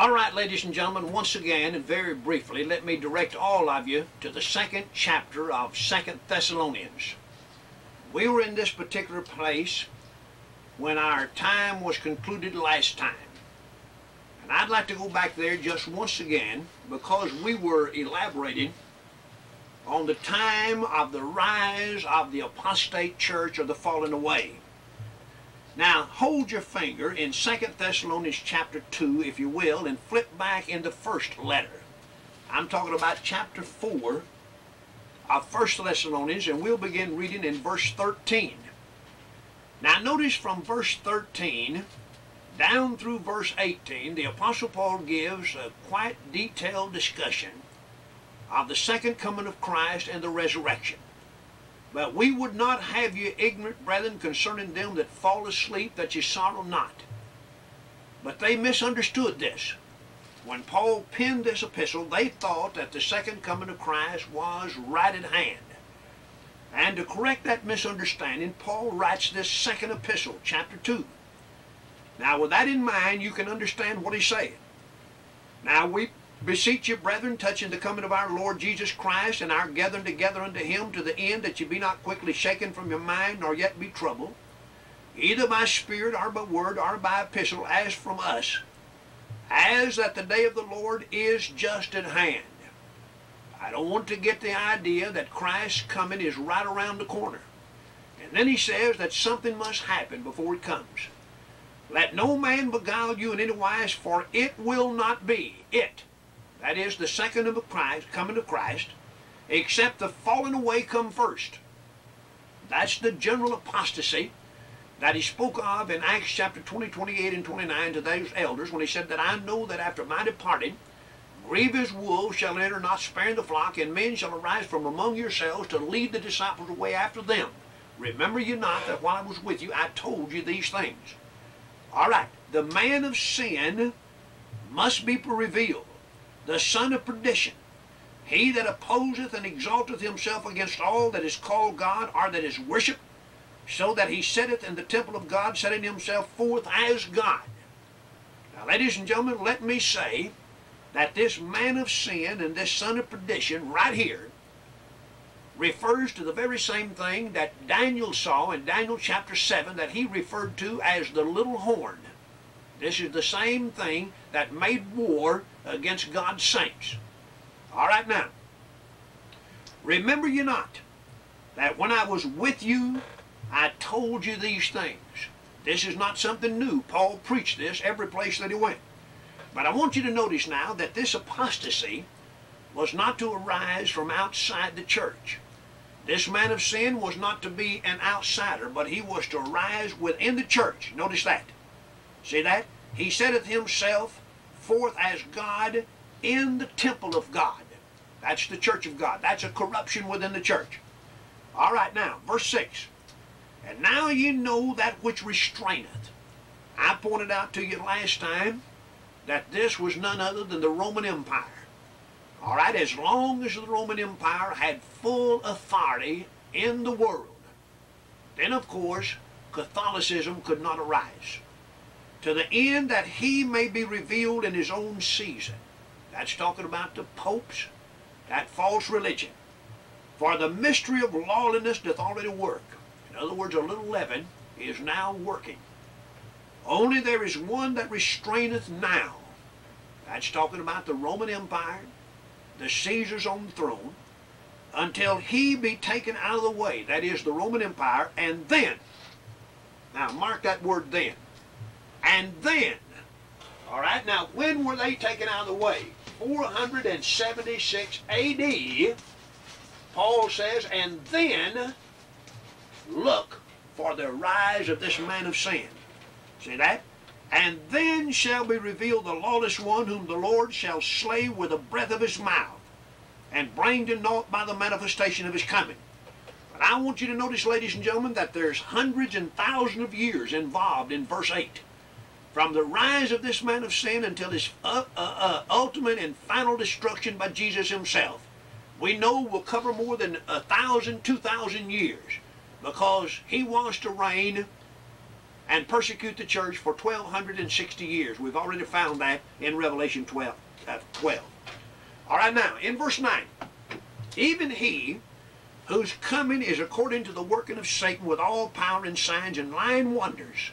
All right, ladies and gentlemen, once again and very briefly, let me direct all of you to the second chapter of Second Thessalonians. We were in this particular place when our time was concluded last time. And I'd like to go back there just once again because we were elaborating on the time of the rise of the apostate church or the falling away. Now, hold your finger in 2 Thessalonians chapter 2, if you will, and flip back in the first letter. I'm talking about chapter 4 of 1 Thessalonians, and we'll begin reading in verse 13. Now, notice from verse 13 down through verse 18, the Apostle Paul gives a quite detailed discussion of the second coming of Christ and the resurrection. But we would not have you ignorant, brethren, concerning them that fall asleep, that ye sorrow not. But they misunderstood this. When Paul penned this epistle, they thought that the second coming of Christ was right at hand. And to correct that misunderstanding, Paul writes this second epistle, chapter 2. Now, with that in mind, you can understand what he's saying. Now, we Beseech you, brethren, touching the coming of our Lord Jesus Christ and our gathering together unto him to the end that ye be not quickly shaken from your mind, nor yet be troubled, either by spirit or by word or by epistle, as from us, as that the day of the Lord is just at hand. I don't want to get the idea that Christ's coming is right around the corner. And then he says that something must happen before he comes. Let no man beguile you in any wise, for it will not be, it, that is the second of Christ, coming of Christ, except the falling away come first. That's the general apostasy that he spoke of in Acts chapter 20, 28, and 29 to those elders when he said that I know that after my departing, grievous wolves shall enter not sparing the flock, and men shall arise from among yourselves to lead the disciples away after them. Remember you not that while I was with you, I told you these things. All right, the man of sin must be revealed the son of perdition. He that opposeth and exalteth himself against all that is called God or that is worshipped, so that he sitteth in the temple of God, setting himself forth as God. Now, ladies and gentlemen, let me say that this man of sin and this son of perdition right here refers to the very same thing that Daniel saw in Daniel chapter 7 that he referred to as the little horn. This is the same thing that made war against God's saints. All right now, remember you not that when I was with you, I told you these things. This is not something new. Paul preached this every place that he went. But I want you to notice now that this apostasy was not to arise from outside the church. This man of sin was not to be an outsider, but he was to arise within the church. Notice that. See that? He setteth himself forth as God in the temple of God. That's the church of God. That's a corruption within the church. All right, now, verse 6. And now ye know that which restraineth. I pointed out to you last time that this was none other than the Roman Empire. All right, as long as the Roman Empire had full authority in the world, then of course Catholicism could not arise to the end that he may be revealed in his own season. That's talking about the popes, that false religion. For the mystery of lawlessness doth already work. In other words, a little leaven is now working. Only there is one that restraineth now. That's talking about the Roman Empire, the Caesars on the throne, until he be taken out of the way, that is the Roman Empire, and then, now mark that word then, and then, all right, now when were they taken out of the way? 476 AD, Paul says, and then look for the rise of this man of sin. See that? And then shall be revealed the lawless one whom the Lord shall slay with the breath of his mouth and bring to naught by the manifestation of his coming. But I want you to notice, ladies and gentlemen, that there's hundreds and thousands of years involved in verse 8 from the rise of this man of sin until his uh, uh, uh, ultimate and final destruction by Jesus himself. We know will cover more than a thousand, two thousand years because he wants to reign and persecute the church for 1260 years. We've already found that in Revelation 12. Uh, 12. All right, now, in verse 9, even he whose coming is according to the working of Satan with all power and signs and lying wonders,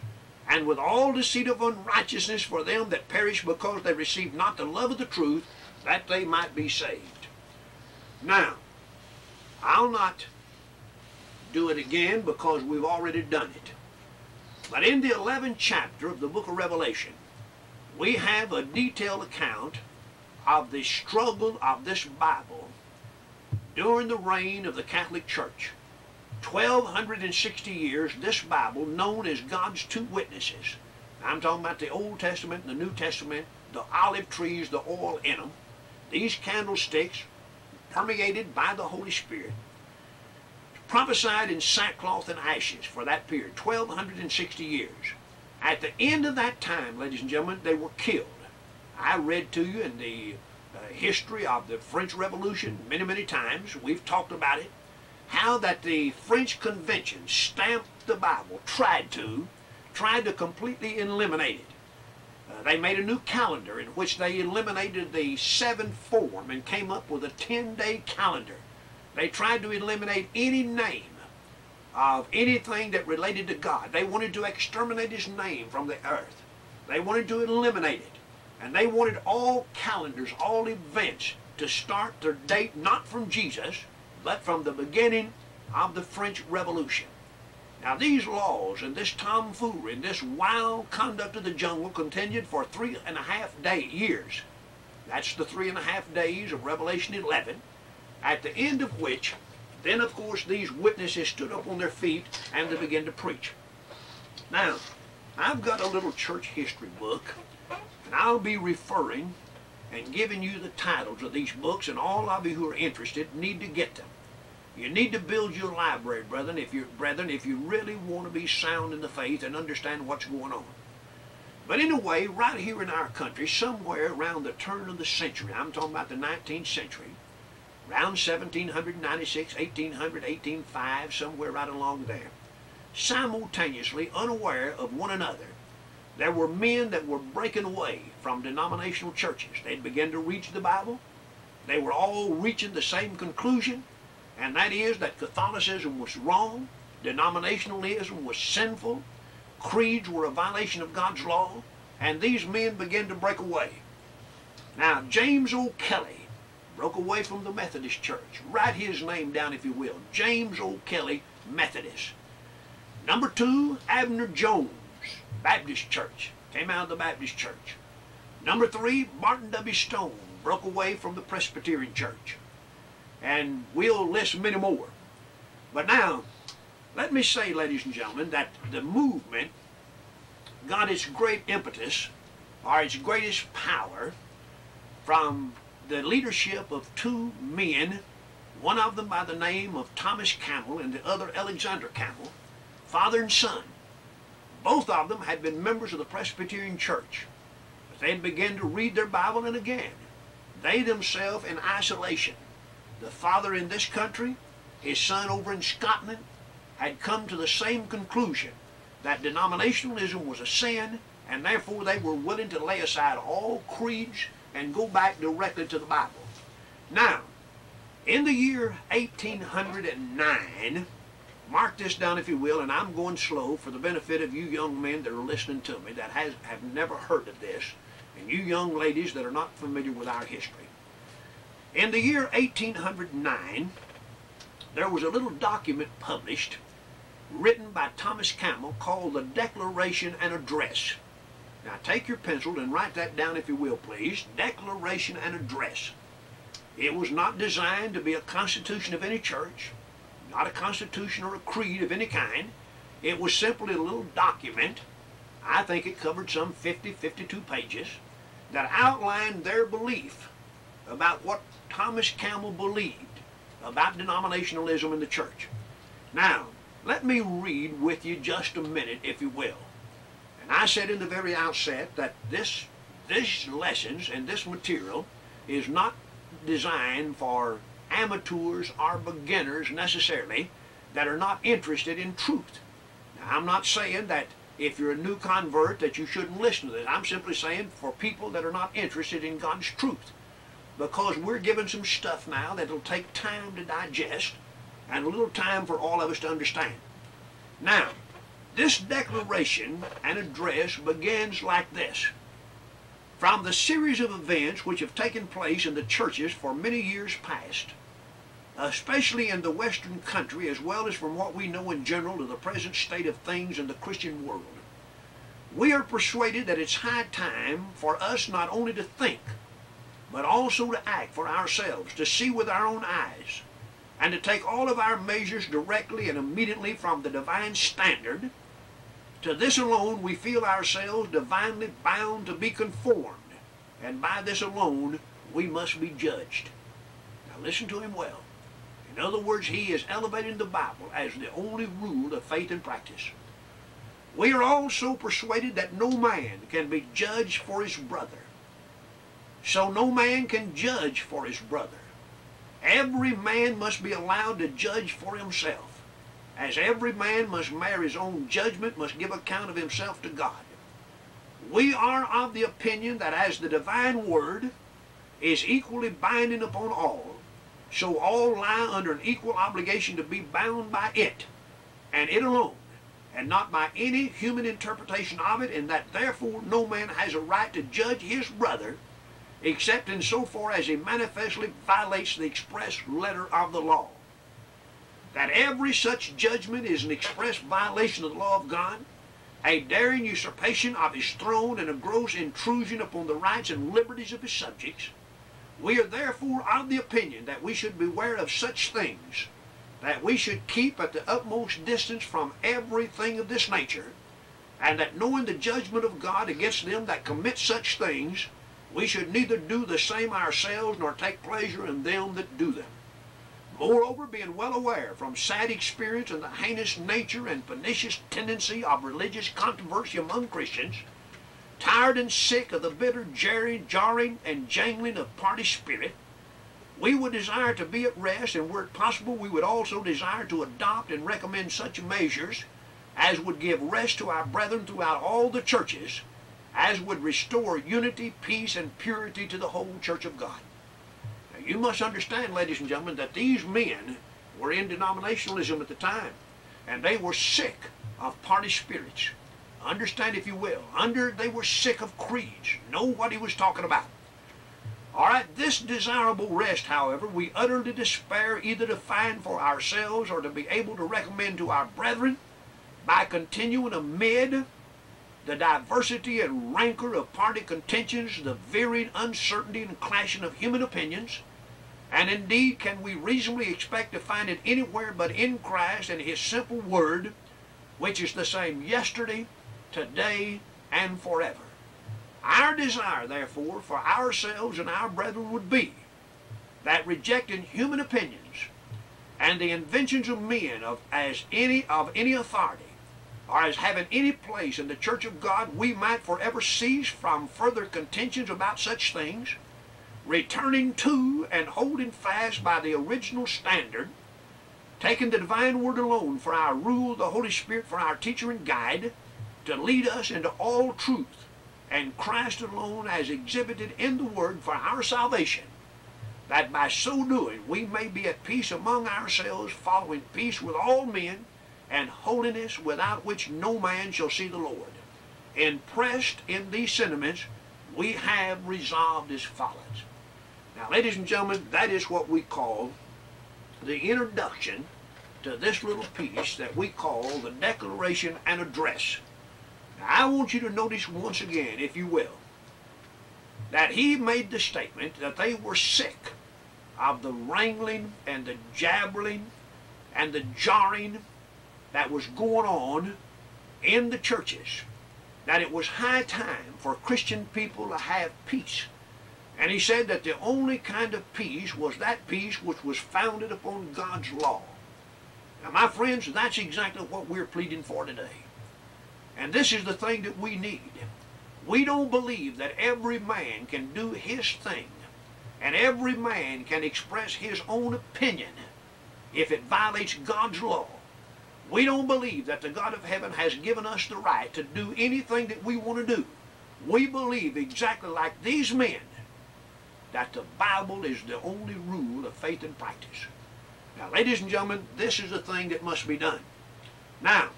and with all deceit of unrighteousness for them that perish because they receive not the love of the truth, that they might be saved. Now, I'll not do it again because we've already done it. But in the 11th chapter of the book of Revelation, we have a detailed account of the struggle of this Bible during the reign of the Catholic Church. 1260 years, this Bible, known as God's two witnesses. I'm talking about the Old Testament and the New Testament, the olive trees, the oil in them. These candlesticks, permeated by the Holy Spirit, prophesied in sackcloth and ashes for that period, 1260 years. At the end of that time, ladies and gentlemen, they were killed. I read to you in the uh, history of the French Revolution many, many times. We've talked about it. How that the French Convention stamped the Bible, tried to, tried to completely eliminate it. Uh, they made a new calendar in which they eliminated the seven form and came up with a 10-day calendar. They tried to eliminate any name of anything that related to God. They wanted to exterminate his name from the earth. They wanted to eliminate it. And they wanted all calendars, all events to start their date not from Jesus, but from the beginning of the French Revolution. Now these laws and this tomfoolery and this wild conduct of the jungle continued for three and a half day years. That's the three and a half days of Revelation 11, at the end of which, then of course these witnesses stood up on their feet and they began to preach. Now, I've got a little church history book and I'll be referring and giving you the titles of these books, and all of you who are interested need to get them. You need to build your library, brethren, if you brethren, if you really want to be sound in the faith and understand what's going on. But in a way, right here in our country, somewhere around the turn of the century, I'm talking about the 19th century, around 1796, 1800, 1805, somewhere right along there, simultaneously unaware of one another, there were men that were breaking away from denominational churches. They'd begin to read the Bible. They were all reaching the same conclusion, and that is that Catholicism was wrong, denominationalism was sinful, creeds were a violation of God's law, and these men began to break away. Now, James O'Kelly broke away from the Methodist Church. Write his name down if you will. James O'Kelly, Methodist. Number two, Abner Jones. Baptist Church. Came out of the Baptist Church. Number three, Barton W. Stone broke away from the Presbyterian Church. And we'll list many more. But now, let me say, ladies and gentlemen, that the movement got its great impetus, or its greatest power, from the leadership of two men, one of them by the name of Thomas Campbell and the other Alexander Campbell, father and son. Both of them had been members of the Presbyterian Church. But they began to read their Bible and again. They themselves in isolation. The father in this country, his son over in Scotland, had come to the same conclusion that denominationalism was a sin and therefore they were willing to lay aside all creeds and go back directly to the Bible. Now, in the year 1809, mark this down if you will, and I'm going slow for the benefit of you young men that are listening to me that has, have never heard of this, and you young ladies that are not familiar with our history. In the year 1809, there was a little document published written by Thomas Campbell called the Declaration and Address. Now take your pencil and write that down if you will please. Declaration and Address. It was not designed to be a constitution of any church not a constitution or a creed of any kind. It was simply a little document. I think it covered some 50, 52 pages that outlined their belief about what Thomas Campbell believed about denominationalism in the church. Now, let me read with you just a minute, if you will. And I said in the very outset that this, this lessons and this material is not designed for amateurs or beginners necessarily that are not interested in truth. Now, I'm not saying that if you're a new convert that you shouldn't listen to this. I'm simply saying for people that are not interested in God's truth. Because we're given some stuff now that'll take time to digest and a little time for all of us to understand. Now, this declaration and address begins like this. From the series of events which have taken place in the churches for many years past, especially in the Western country, as well as from what we know in general of the present state of things in the Christian world, we are persuaded that it's high time for us not only to think, but also to act for ourselves, to see with our own eyes, and to take all of our measures directly and immediately from the divine standard. To this alone we feel ourselves divinely bound to be conformed, and by this alone we must be judged. Now listen to him well. In other words, he is elevating the Bible as the only rule of faith and practice. We are also persuaded that no man can be judged for his brother. So no man can judge for his brother. Every man must be allowed to judge for himself, as every man must bear his own judgment, must give account of himself to God. We are of the opinion that as the divine word is equally binding upon all, so all lie under an equal obligation to be bound by it, and it alone, and not by any human interpretation of it, and that therefore no man has a right to judge his brother, except in so far as he manifestly violates the express letter of the law. That every such judgment is an express violation of the law of God, a daring usurpation of his throne, and a gross intrusion upon the rights and liberties of his subjects, we are therefore of the opinion that we should beware of such things, that we should keep at the utmost distance from everything of this nature, and that knowing the judgment of God against them that commit such things, we should neither do the same ourselves nor take pleasure in them that do them. Moreover, being well aware from sad experience of the heinous nature and pernicious tendency of religious controversy among Christians, tired and sick of the bitter jarring and jangling of party spirit, we would desire to be at rest, and were it possible, we would also desire to adopt and recommend such measures as would give rest to our brethren throughout all the churches, as would restore unity, peace, and purity to the whole church of God. Now, you must understand, ladies and gentlemen, that these men were in denominationalism at the time, and they were sick of party spirits. Understand, if you will. Under, they were sick of creeds. Know what he was talking about. All right, this desirable rest, however, we utterly despair either to find for ourselves or to be able to recommend to our brethren by continuing amid the diversity and rancor of party contentions, the varying uncertainty and clashing of human opinions, and indeed can we reasonably expect to find it anywhere but in Christ and His simple word, which is the same yesterday, today, and forever. Our desire, therefore, for ourselves and our brethren would be that rejecting human opinions and the inventions of men of as any of any authority or as having any place in the church of God, we might forever cease from further contentions about such things, returning to and holding fast by the original standard, taking the divine word alone for our rule, the Holy Spirit for our teacher and guide, to lead us into all truth, and Christ alone as exhibited in the Word for our salvation, that by so doing we may be at peace among ourselves, following peace with all men, and holiness without which no man shall see the Lord. Impressed in these sentiments, we have resolved as follows. Now, ladies and gentlemen, that is what we call the introduction to this little piece that we call the Declaration and Address. Now, I want you to notice once again, if you will, that he made the statement that they were sick of the wrangling and the jabbering and the jarring that was going on in the churches. That it was high time for Christian people to have peace. And he said that the only kind of peace was that peace which was founded upon God's law. Now, my friends, that's exactly what we're pleading for today. And this is the thing that we need. We don't believe that every man can do his thing and every man can express his own opinion if it violates God's law. We don't believe that the God of heaven has given us the right to do anything that we want to do. We believe exactly like these men that the Bible is the only rule of faith and practice. Now, ladies and gentlemen, this is the thing that must be done. Now,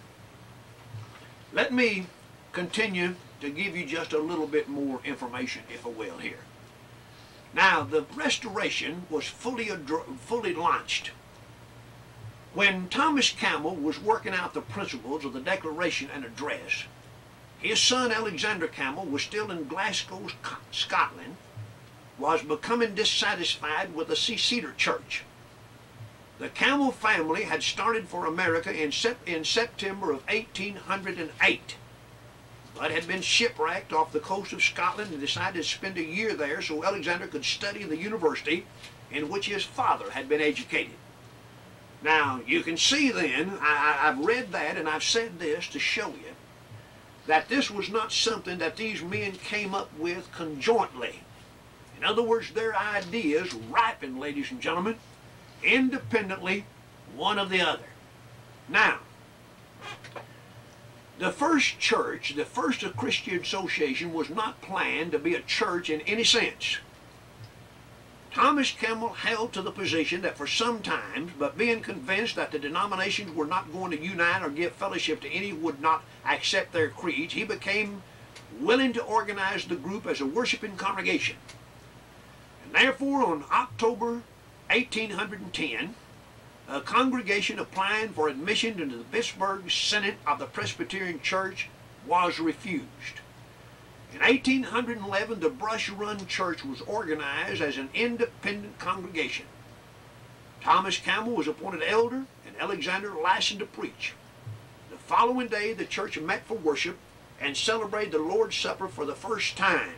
let me continue to give you just a little bit more information, if I will, here. Now, the restoration was fully, fully launched. When Thomas Campbell was working out the principles of the Declaration and Address, his son Alexander Campbell was still in Glasgow, Scotland, was becoming dissatisfied with the Seceder Church. The Campbell family had started for America in, sep in September of 1808 but had been shipwrecked off the coast of Scotland and decided to spend a year there so Alexander could study in the university in which his father had been educated. Now, you can see then, I, have read that and I've said this to show you that this was not something that these men came up with conjointly. In other words, their ideas ripened, ladies and gentlemen, independently, one of the other. Now, the first church, the first Christian association, was not planned to be a church in any sense. Thomas Campbell held to the position that for some time, but being convinced that the denominations were not going to unite or give fellowship to any who would not accept their creeds, he became willing to organize the group as a worshiping congregation. And therefore, on October 1810, a congregation applying for admission into the Pittsburgh Synod of the Presbyterian Church was refused. In 1811, the Brush Run Church was organized as an independent congregation. Thomas Campbell was appointed elder and Alexander licensed to preach. The following day, the church met for worship and celebrated the Lord's Supper for the first time.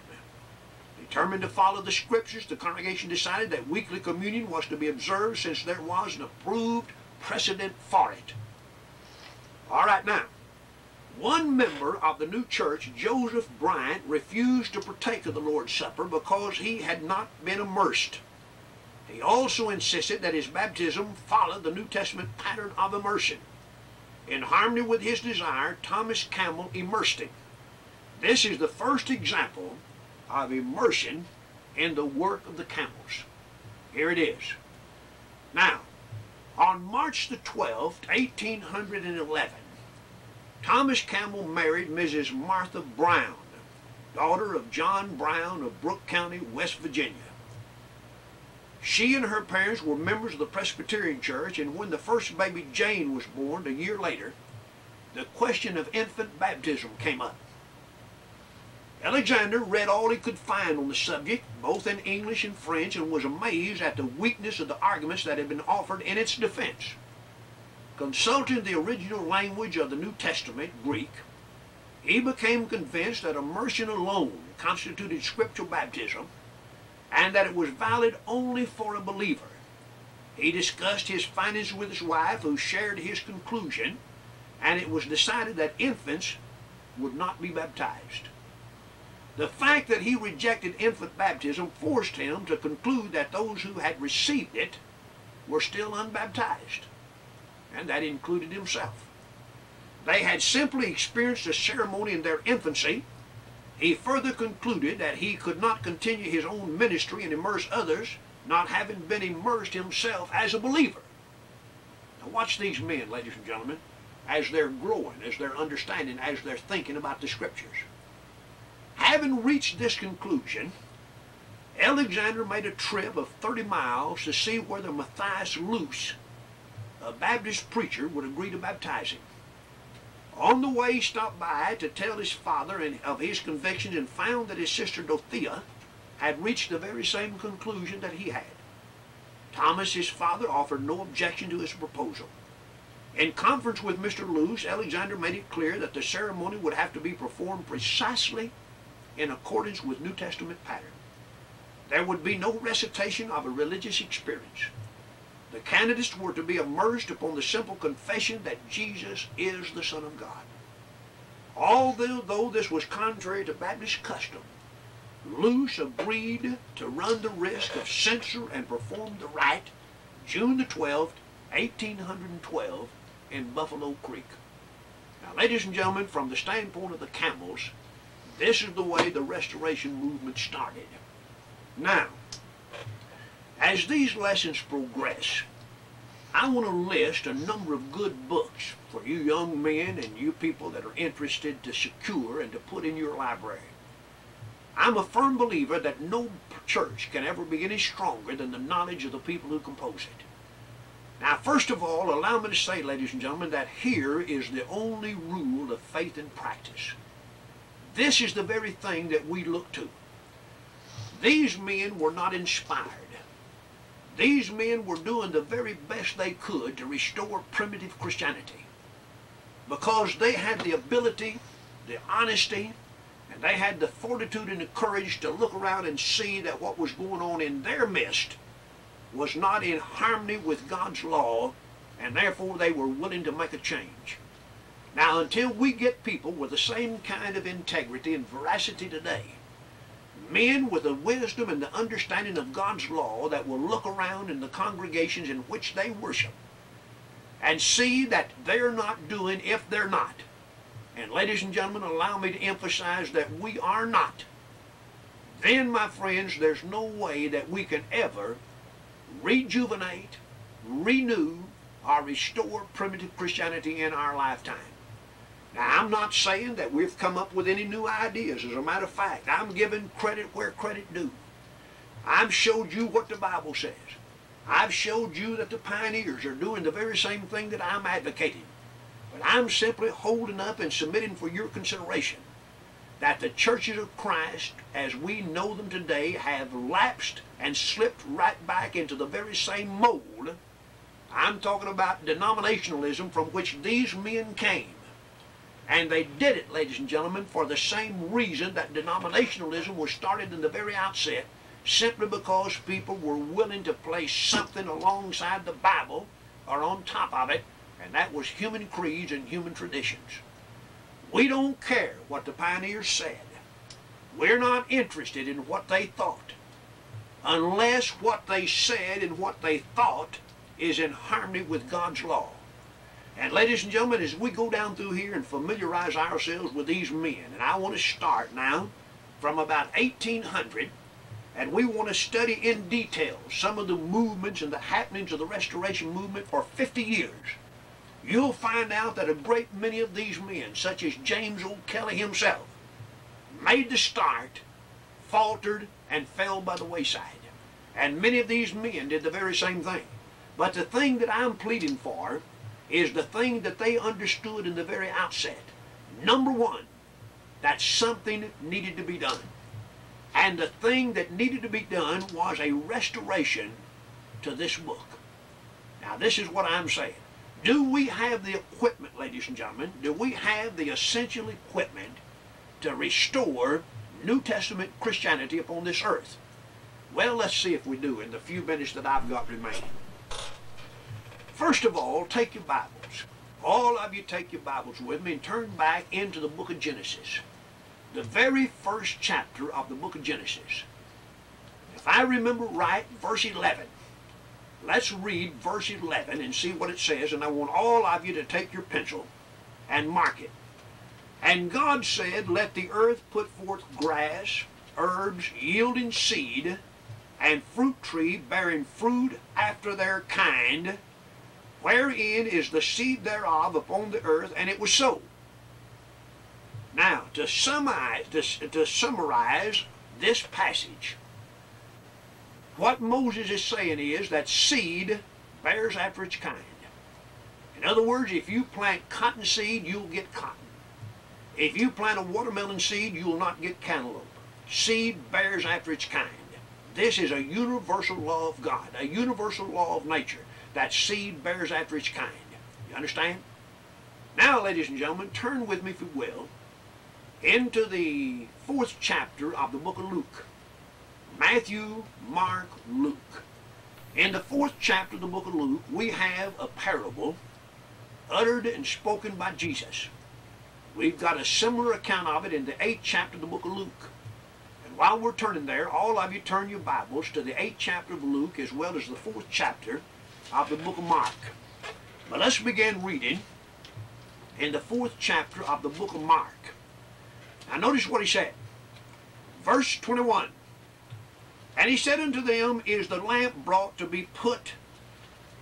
Determined to follow the scriptures, the congregation decided that weekly communion was to be observed since there was an approved precedent for it. All right, now, one member of the new church, Joseph Bryant, refused to partake of the Lord's Supper because he had not been immersed. He also insisted that his baptism followed the New Testament pattern of immersion. In harmony with his desire, Thomas Campbell immersed him. This is the first example of immersion in the work of the Campbells. Here it is. Now, on March the 12th, 1811, Thomas Campbell married Mrs. Martha Brown, daughter of John Brown of Brooke County, West Virginia. She and her parents were members of the Presbyterian Church, and when the first baby Jane was born a year later, the question of infant baptism came up. Alexander read all he could find on the subject, both in English and French, and was amazed at the weakness of the arguments that had been offered in its defense. Consulting the original language of the New Testament, Greek, he became convinced that immersion alone constituted scriptural baptism and that it was valid only for a believer. He discussed his findings with his wife, who shared his conclusion, and it was decided that infants would not be baptized. The fact that he rejected infant baptism forced him to conclude that those who had received it were still unbaptized, and that included himself. They had simply experienced the ceremony in their infancy. He further concluded that he could not continue his own ministry and immerse others, not having been immersed himself as a believer. Now watch these men, ladies and gentlemen, as they're growing, as they're understanding, as they're thinking about the Scriptures. Having reached this conclusion, Alexander made a trip of 30 miles to see whether Matthias Luce, a Baptist preacher, would agree to baptize him. On the way, he stopped by to tell his father of his convictions and found that his sister Dorothea had reached the very same conclusion that he had. Thomas, his father, offered no objection to his proposal. In conference with Mr. Luce, Alexander made it clear that the ceremony would have to be performed precisely in accordance with New Testament pattern. There would be no recitation of a religious experience. The candidates were to be immersed upon the simple confession that Jesus is the Son of God. Although this was contrary to Baptist custom, Luce agreed to run the risk of censure and perform the rite June the 12th, 1812, in Buffalo Creek. Now, ladies and gentlemen, from the standpoint of the Campbells, this is the way the restoration movement started. Now, as these lessons progress, I want to list a number of good books for you young men and you people that are interested to secure and to put in your library. I'm a firm believer that no church can ever be any stronger than the knowledge of the people who compose it. Now, first of all, allow me to say, ladies and gentlemen, that here is the only rule of faith and practice. This is the very thing that we look to. These men were not inspired. These men were doing the very best they could to restore primitive Christianity because they had the ability, the honesty, and they had the fortitude and the courage to look around and see that what was going on in their midst was not in harmony with God's law, and therefore they were willing to make a change. Now, until we get people with the same kind of integrity and veracity today, men with the wisdom and the understanding of God's law that will look around in the congregations in which they worship and see that they're not doing if they're not. And ladies and gentlemen, allow me to emphasize that we are not. Then, my friends, there's no way that we can ever rejuvenate, renew, or restore primitive Christianity in our lifetime. Now, I'm not saying that we've come up with any new ideas. As a matter of fact, I'm giving credit where credit due. I've showed you what the Bible says. I've showed you that the pioneers are doing the very same thing that I'm advocating. But I'm simply holding up and submitting for your consideration that the churches of Christ, as we know them today, have lapsed and slipped right back into the very same mold. I'm talking about denominationalism from which these men came. And they did it, ladies and gentlemen, for the same reason that denominationalism was started in the very outset, simply because people were willing to place something alongside the Bible or on top of it, and that was human creeds and human traditions. We don't care what the pioneers said. We're not interested in what they thought, unless what they said and what they thought is in harmony with God's law. And ladies and gentlemen, as we go down through here and familiarize ourselves with these men, and I want to start now from about 1800, and we want to study in detail some of the movements and the happenings of the Restoration Movement for 50 years you'll find out that a great many of these men, such as James O'Kelly himself, made the start, faltered, and fell by the wayside. And many of these men did the very same thing. But the thing that I'm pleading for is the thing that they understood in the very outset. Number one, that something needed to be done. And the thing that needed to be done was a restoration to this book. Now, this is what I'm saying. Do we have the equipment, ladies and gentlemen? Do we have the essential equipment to restore New Testament Christianity upon this earth? Well, let's see if we do in the few minutes that I've got remaining. First of all, take your Bibles. All of you take your Bibles with me and turn back into the book of Genesis. The very first chapter of the book of Genesis. If I remember right, verse 11. Let's read verse 11 and see what it says, and I want all of you to take your pencil and mark it. And God said, Let the earth put forth grass, herbs yielding seed, and fruit tree bearing fruit after their kind, wherein is the seed thereof upon the earth, and it was so. Now, to summarize, to, to summarize this passage, what Moses is saying is that seed bears after its kind. In other words, if you plant cotton seed, you'll get cotton. If you plant a watermelon seed, you will not get cantaloupe. Seed bears after its kind. This is a universal law of God, a universal law of nature, that seed bears after its kind. You understand? Now, ladies and gentlemen, turn with me, if you will, into the fourth chapter of the book of Luke. Matthew, Mark, Luke. In the fourth chapter of the book of Luke, we have a parable uttered and spoken by Jesus. We've got a similar account of it in the eighth chapter of the book of Luke. And while we're turning there, all of you turn your Bibles to the eighth chapter of Luke as well as the fourth chapter of the book of Mark. But let's begin reading in the fourth chapter of the book of Mark. Now notice what he said. Verse 21. And he said unto them, Is the lamp brought to be put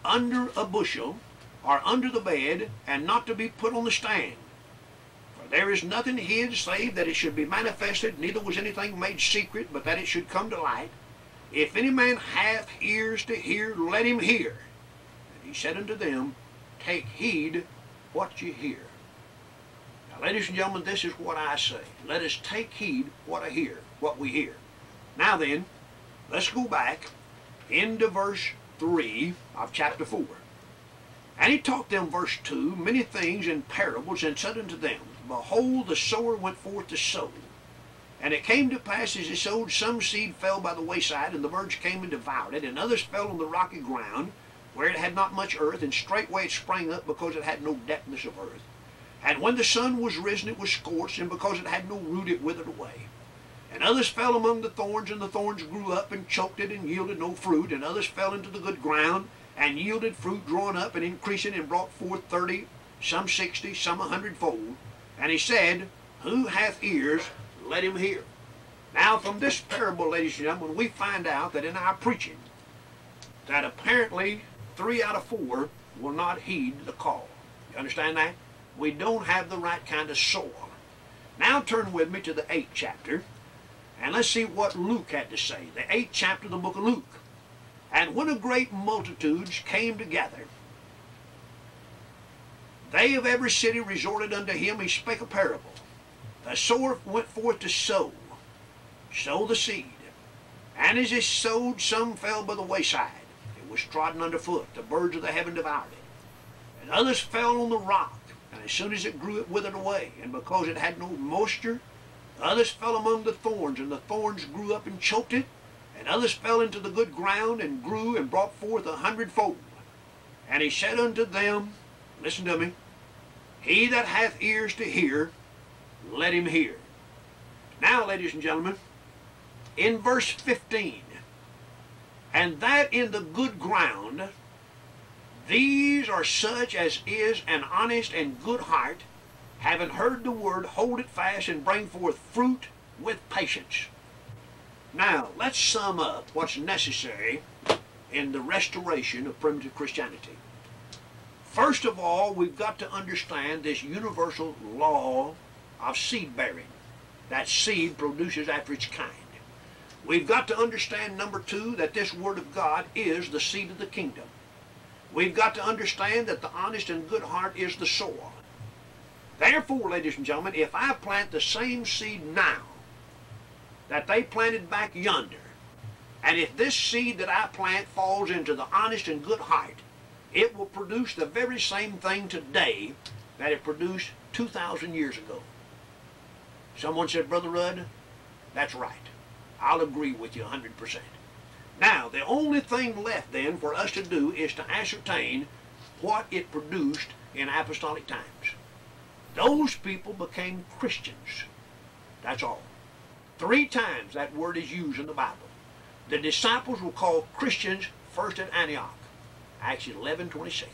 under a bushel, or under the bed, and not to be put on the stand? For there is nothing hid save that it should be manifested, neither was anything made secret, but that it should come to light. If any man hath ears to hear, let him hear. He said unto them, Take heed what ye hear. Now, ladies and gentlemen, this is what I say. Let us take heed what I hear, what we hear. Now then, let's go back into verse 3 of chapter 4. And he taught them, verse 2, many things in parables, and said unto them, Behold, the sower went forth to sow. And it came to pass as he sowed, some seed fell by the wayside, and the birds came and devoured it, and others fell on the rocky ground, where it had not much earth, and straightway it sprang up, because it had no depthness of earth. And when the sun was risen, it was scorched, and because it had no root, it withered away. And others fell among the thorns, and the thorns grew up and choked it, and yielded no fruit. And others fell into the good ground, and yielded fruit drawn up and increasing, and brought forth thirty, some sixty, some a hundredfold. And he said, Who hath ears, let him hear. Now, from this parable, ladies and gentlemen, we find out that in our preaching, that apparently three out of four will not heed the call. You understand that? We don't have the right kind of soil. Now turn with me to the eighth chapter, and let's see what Luke had to say. The eighth chapter of the book of Luke. And when a great multitudes came together, they of every city resorted unto him, he spake a parable. The sower went forth to sow, sow the seed. And as he sowed, some fell by the wayside. Was trodden under foot. The birds of the heaven devoured it. And others fell on the rock. And as soon as it grew, it withered away. And because it had no moisture, others fell among the thorns. And the thorns grew up and choked it. And others fell into the good ground and grew and brought forth a hundredfold. And he said unto them, Listen to me. He that hath ears to hear, let him hear. Now, ladies and gentlemen, in verse 15, and that in the good ground, these are such as is an honest and good heart, having heard the word, hold it fast and bring forth fruit with patience. Now, let's sum up what's necessary in the restoration of primitive Christianity. First of all, we've got to understand this universal law of seed bearing. That seed produces after its kind. We've got to understand, number two, that this Word of God is the seed of the kingdom. We've got to understand that the honest and good heart is the soil. Therefore, ladies and gentlemen, if I plant the same seed now that they planted back yonder, and if this seed that I plant falls into the honest and good heart, it will produce the very same thing today that it produced 2,000 years ago. Someone said, Brother Rudd, that's right. I'll agree with you 100%. Now, the only thing left then for us to do is to ascertain what it produced in apostolic times. Those people became Christians. That's all. Three times that word is used in the Bible. The disciples were called Christians first at Antioch. Acts 11, 26.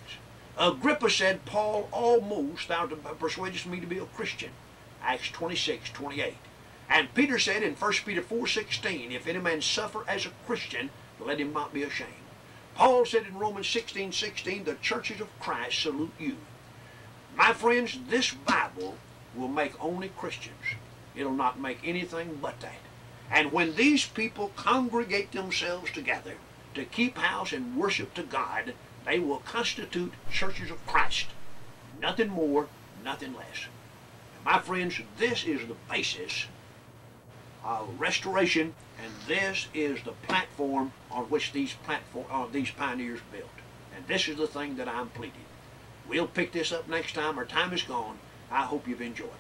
Agrippa said, Paul almost thou persuadest me to be a Christian. Acts 26, 28. And Peter said in 1 Peter 4.16, If any man suffer as a Christian, let him not be ashamed. Paul said in Romans 16, 16, The churches of Christ salute you. My friends, this Bible will make only Christians. It'll not make anything but that. And when these people congregate themselves together to keep house and worship to God, they will constitute churches of Christ. Nothing more, nothing less. And My friends, this is the basis of restoration, and this is the platform on which these platform uh, these pioneers built. And this is the thing that I'm pleading. We'll pick this up next time. Our time is gone. I hope you've enjoyed it.